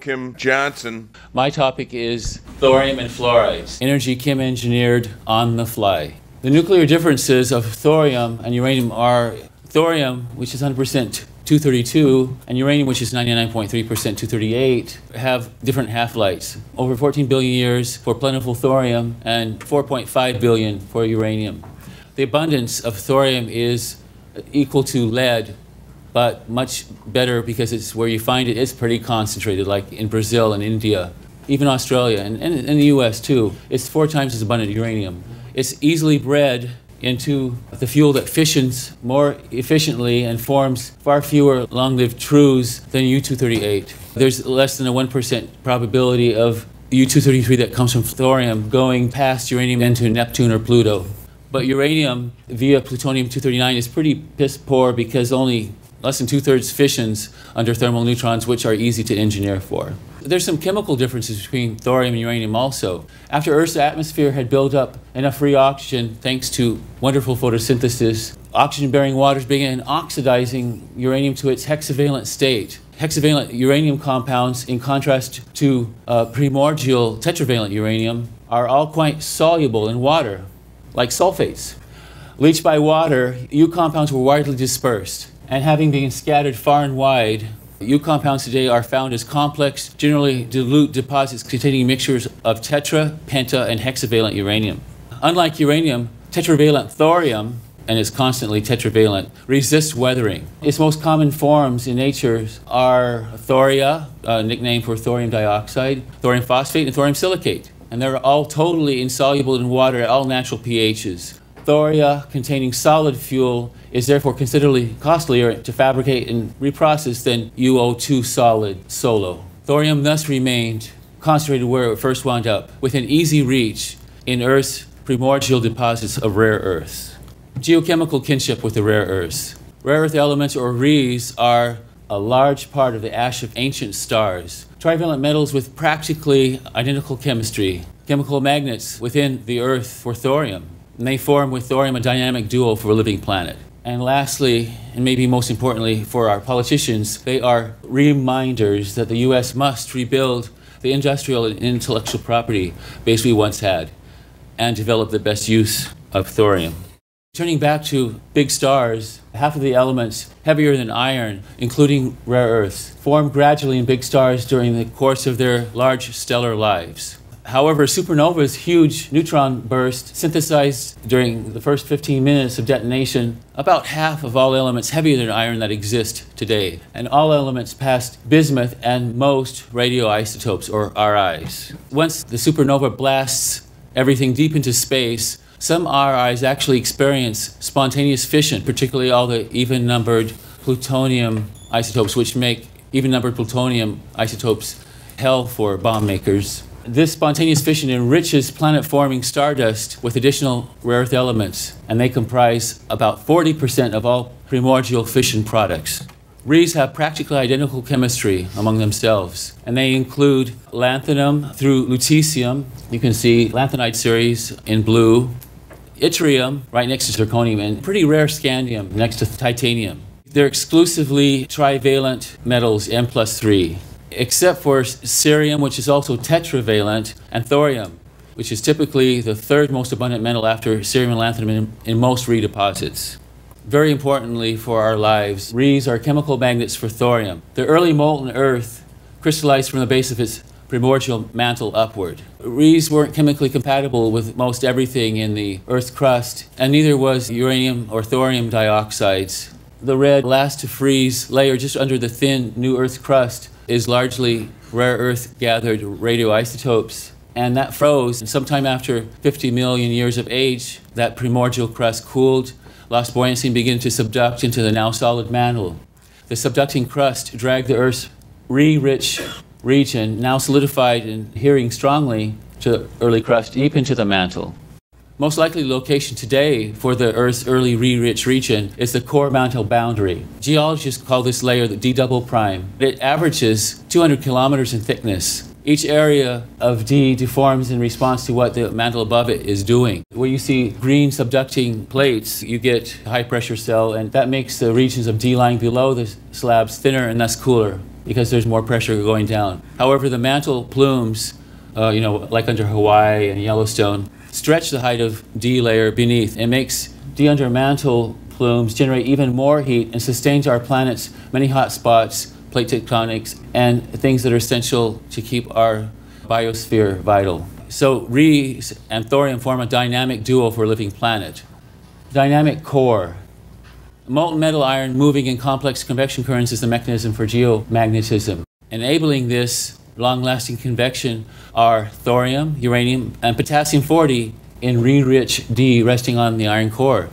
Kim Johnson. My topic is thorium and fluorides, energy Kim engineered on the fly. The nuclear differences of thorium and uranium are thorium, which is 100% 232, and uranium, which is 99.3% 238, have different half-lives. Over 14 billion years for plentiful thorium and 4.5 billion for uranium. The abundance of thorium is equal to lead, but much better because it's where you find it is pretty concentrated, like in Brazil and India, even Australia, and, and in the US too. It's four times as abundant uranium. It's easily bred into the fuel that fissions more efficiently and forms far fewer long lived TRUs than U 238. There's less than a 1% probability of U 233 that comes from thorium going past uranium into Neptune or Pluto. But uranium via plutonium 239 is pretty piss poor because only less than two thirds fissions under thermal neutrons, which are easy to engineer for. There's some chemical differences between thorium and uranium also. After Earth's atmosphere had built up enough free oxygen, thanks to wonderful photosynthesis, oxygen bearing waters began oxidizing uranium to its hexavalent state. Hexavalent uranium compounds, in contrast to uh, primordial tetravalent uranium, are all quite soluble in water, like sulfates. Leached by water, U compounds were widely dispersed and having been scattered far and wide, U compounds today are found as complex, generally dilute deposits containing mixtures of tetra, penta, and hexavalent uranium. Unlike uranium, tetravalent thorium, and is constantly tetravalent, resists weathering. Its most common forms in nature are thoria, a nickname for thorium dioxide, thorium phosphate, and thorium silicate. And they're all totally insoluble in water at all natural pHs. Thoria containing solid fuel is therefore considerably costlier to fabricate and reprocess than UO2 solid solo. Thorium thus remained concentrated where it first wound up, within easy reach in Earth's primordial deposits of rare earths. Geochemical kinship with the rare earths. Rare earth elements, or REEs, are a large part of the ash of ancient stars. Trivalent metals with practically identical chemistry, chemical magnets within the Earth for thorium and they form with thorium a dynamic duo for a living planet. And lastly, and maybe most importantly for our politicians, they are reminders that the US must rebuild the industrial and intellectual property base we once had and develop the best use of thorium. Turning back to big stars, half of the elements heavier than iron, including rare earths, form gradually in big stars during the course of their large stellar lives. However, supernova's huge neutron burst synthesized during the first 15 minutes of detonation about half of all elements heavier than iron that exist today, and all elements past bismuth and most radioisotopes, or RIs. Once the supernova blasts everything deep into space, some RIs actually experience spontaneous fission, particularly all the even numbered plutonium isotopes, which make even numbered plutonium isotopes hell for bomb makers. This spontaneous fission enriches planet forming stardust with additional rare earth elements, and they comprise about 40% of all primordial fission products. REEs have practically identical chemistry among themselves, and they include lanthanum through lutetium. You can see lanthanide series in blue, yttrium right next to zirconium, and pretty rare scandium next to titanium. They're exclusively trivalent metals, M plus 3 except for cerium, which is also tetravalent, and thorium, which is typically the third most abundant metal after cerium and lanthanum in, in most REE deposits. Very importantly for our lives, REEs are chemical magnets for thorium. The early molten earth crystallized from the base of its primordial mantle upward. REEs weren't chemically compatible with most everything in the Earth's crust, and neither was uranium or thorium dioxides. The red last to freeze layer just under the thin new Earth's crust is largely rare earth gathered radioisotopes. And that froze. And sometime after 50 million years of age, that primordial crust cooled, lost buoyancy, began to subduct into the now solid mantle. The subducting crust dragged the Earth's REE rich region, now solidified and adhering strongly to early crust, deep into the mantle. Most likely location today for the Earth's early REE-rich region is the core mantle boundary. Geologists call this layer the D double prime. It averages 200 kilometers in thickness. Each area of D deforms in response to what the mantle above it is doing. Where you see green subducting plates, you get high pressure cell, and that makes the regions of D lying below the slabs thinner and thus cooler because there's more pressure going down. However, the mantle plumes, uh, you know, like under Hawaii and Yellowstone, stretch the height of D layer beneath. It makes D under mantle plumes generate even more heat and sustains our planet's many hot spots plate tectonics, and things that are essential to keep our biosphere vital. So REE and thorium form a dynamic duo for a living planet. Dynamic core. Molten metal iron moving in complex convection currents is the mechanism for geomagnetism. Enabling this long-lasting convection are thorium, uranium, and potassium 40 in REE-rich D resting on the iron core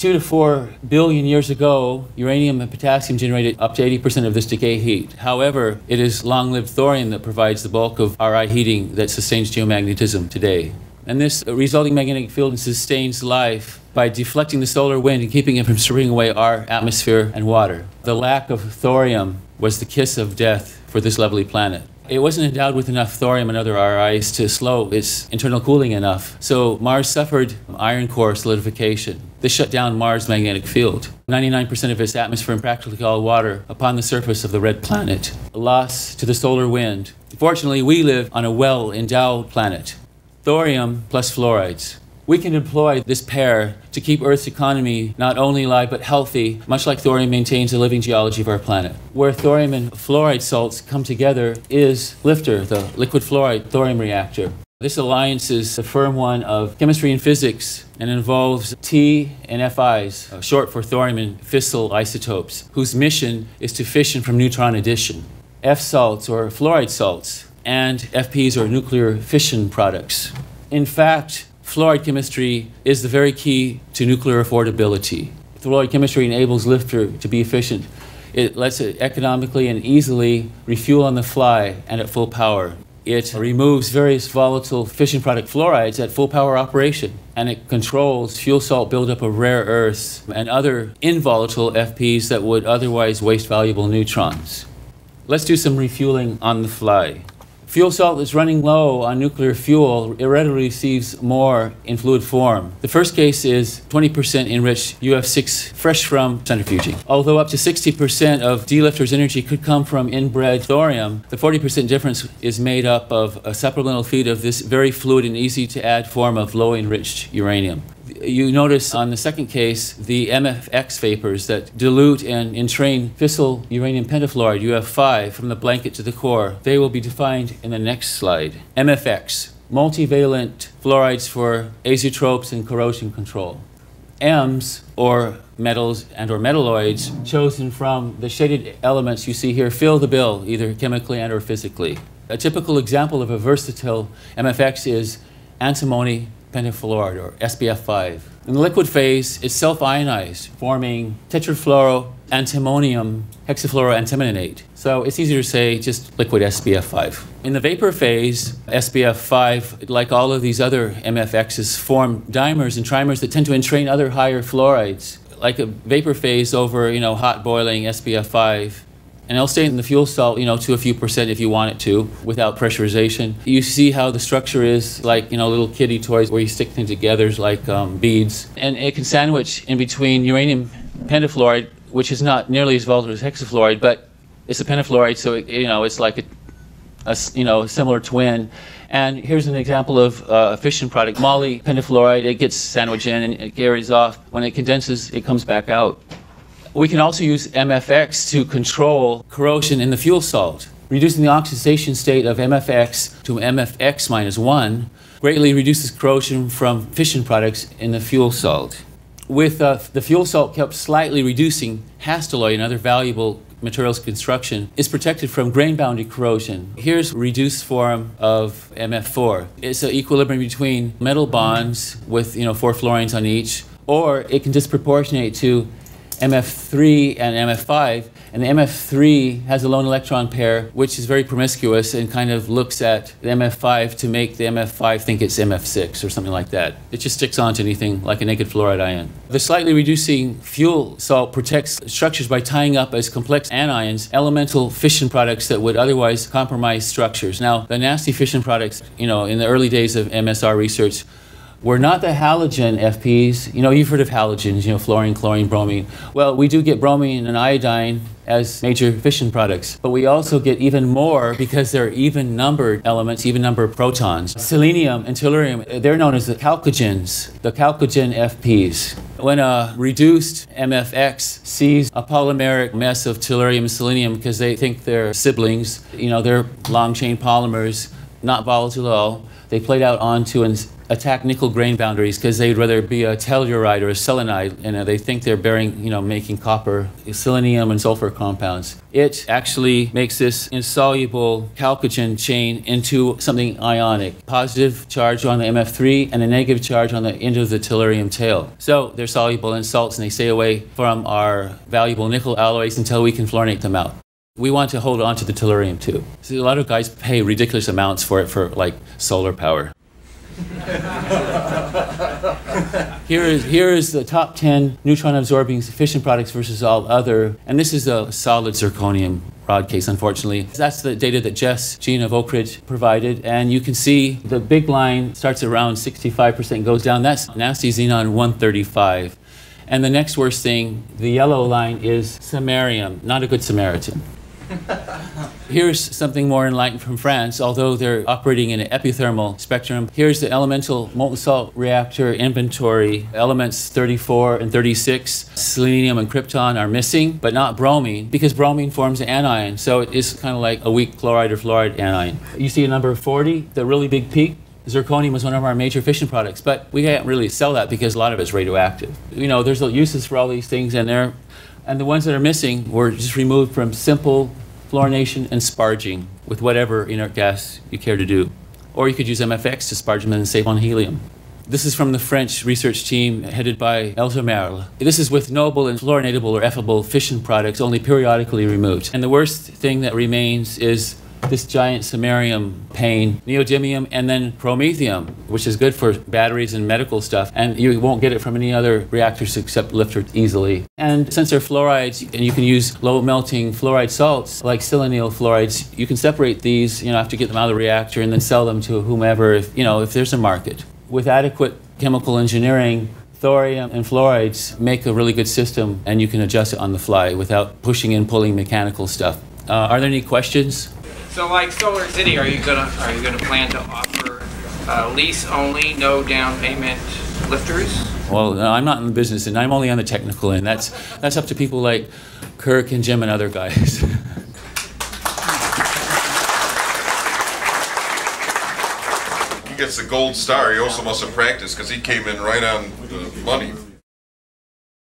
two to four billion years ago, uranium and potassium generated up to 80% of this decay heat. However, it is long lived thorium that provides the bulk of our RI heating that sustains geomagnetism today. And this resulting magnetic field sustains life by deflecting the solar wind and keeping it from stripping away our atmosphere and water. The lack of thorium was the kiss of death for this lovely planet it wasn't endowed with enough thorium and other RIs to slow its internal cooling enough. So Mars suffered iron core solidification. This shut down Mars' magnetic field. 99% of its atmosphere and practically all water upon the surface of the red planet. A Loss to the solar wind. Fortunately, we live on a well endowed planet. Thorium plus fluorides we can employ this pair to keep Earth's economy not only alive but healthy, much like thorium maintains the living geology of our planet. Where thorium and fluoride salts come together is LFTR, the liquid fluoride thorium reactor. This alliance is a firm one of chemistry and physics and involves T and FIs, uh, short for thorium and fissile isotopes, whose mission is to fission from neutron addition. F salts or fluoride salts and FPs or nuclear fission products. In fact, fluoride chemistry is the very key to nuclear affordability. Fluoride chemistry enables LFTR to be efficient. It lets it economically and easily refuel on the fly and at full power. It removes various volatile fission product fluorides at full power operation, and it controls fuel salt buildup of rare earths and other involatile FPs that would otherwise waste valuable neutrons. Let's do some refueling on the fly. Fuel salt is running low on nuclear fuel. It readily receives more in fluid form. The first case is 20% enriched UF6 fresh from centrifuging. Although up to 60% of D-LIFTR's energy could come from inbred thorium, the 40% difference is made up of a supplemental feed of this very fluid and easy to add form of low enriched uranium you notice on the second case the MFX vapors that dilute and entrain fissile uranium pentafluoride, UF5, from the blanket to the core. They will be defined in the next slide. MFX, multivalent fluorides for azeotropes and corrosion control. Ms, or metals and or metalloids, chosen from the shaded elements you see here, fill the bill, either chemically and or physically. A typical example of a versatile MFX is antimony pentafluoride, or SBF5. In the liquid phase, it's self-ionized, forming tetrafluoroantimonium hexafluoroantimonate. So it's easier to say just liquid SBF5. In the vapor phase, SBF5, like all of these other MFXs, form dimers and trimers that tend to entrain other higher fluorides. Like a vapor phase over, you know, hot boiling SBF5 and it'll stay in the fuel salt, you know, to a few percent if you want it to, without pressurization. You see how the structure is like, you know, little kitty toys where you stick things together like um, beads. And it can sandwich in between uranium pentafluoride, which is not nearly as volatile as hexafluoride, but it's a pentafluoride, so, it, you know, it's like a, a, you know, similar twin. And here's an example of uh, a fission product, moly pentafluoride. It gets sandwiched in and it carries off. When it condenses, it comes back out. We can also use MFX to control corrosion in the fuel salt. Reducing the oxidation state of MFX to MFX minus 1 greatly reduces corrosion from fission products in the fuel salt. With uh, the fuel salt kept slightly reducing, Hastelloy and other valuable materials construction is protected from grain boundary corrosion. Here's reduced form of MF4. It's an equilibrium between metal bonds with you know four fluorines on each, or it can disproportionate to MF3 and MF5 And the MF3 has a lone electron pair, which is very promiscuous and kind of looks at the MF5 to make the MF5 think it's MF6 or something like that. It just sticks onto anything like a naked fluoride ion. The slightly reducing fuel salt protects structures by tying up as complex anions elemental fission products that would otherwise compromise structures. Now, the nasty fission products, you know, in the early days of MSR research, were not the halogen FPs. You know, you've heard of halogens, you know, fluorine, chlorine, bromine. Well, we do get bromine and iodine as major fission products, but we also get even more because they're even numbered elements, even numbered protons. Selenium and tellurium, they're known as the chalcogens, the chalcogen FPs. When a reduced MFX sees a polymeric mess of tellurium and selenium because they think they're siblings, you know, they're long chain polymers, not volatile at all, they played out onto an attack nickel grain boundaries because they'd rather be a telluride or a selenide, and uh, they think they're bearing, you know, making copper, selenium, and sulfur compounds. It actually makes this insoluble chalcogen chain into something ionic, positive charge on the MF3 and a negative charge on the end of the tellurium tail. So they're soluble in salts and they stay away from our valuable nickel alloys until we can fluorinate them out. We want to hold on to the tellurium too. So a lot of guys pay ridiculous amounts for it for like solar power. here, is, here is the top 10 neutron absorbing fission products versus all other, and this is a solid zirconium rod case, unfortunately. That's the data that Jess Gehin of Oak Ridge provided, and you can see the big line starts around 65% goes down. That's nasty xenon 135. And the next worst thing, the yellow line is samarium, not a good Samaritan. Here's something more enlightened from France, although they're operating in an epithermal spectrum. Here's the elemental molten salt reactor inventory. Elements 34 and 36, selenium and krypton are missing, but not bromine, because bromine forms an anion, so it is kind of like a weak chloride or fluoride anion. You see a number 40, the really big peak? Zirconium was one of our major fission products, but we can't really sell that because a lot of it's radioactive. You know, there's uses for all these things, in they're and the ones that are missing were just removed from simple fluorination and sparging with whatever inert gas you care to do. Or you could use MFX to sparge them and save on helium. This is from the French research team headed by Elsa Merle. This is with noble and fluorinatable or effable fission products only periodically removed. And the worst thing that remains is this giant samarium pane, neodymium, and then promethium, which is good for batteries and medical stuff. And you won't get it from any other reactors except LFTR easily. And since they're fluorides, and you can use low melting fluoride salts like silanyl fluorides, you can separate these, you know, have to get them out of the reactor and then sell them to whomever, if, you know, if there's a market. With adequate chemical engineering, thorium and fluorides make a really good system and you can adjust it on the fly without pushing and pulling mechanical stuff. Uh, are there any questions? So, like Solar City, are you gonna are you gonna plan to offer uh, lease only, no down payment LFTRs? Well, I'm not in the business, and I'm only on the technical end. That's that's up to people like Kirk and Jim and other guys. he gets the gold star. He also must have practiced because he came in right on the money.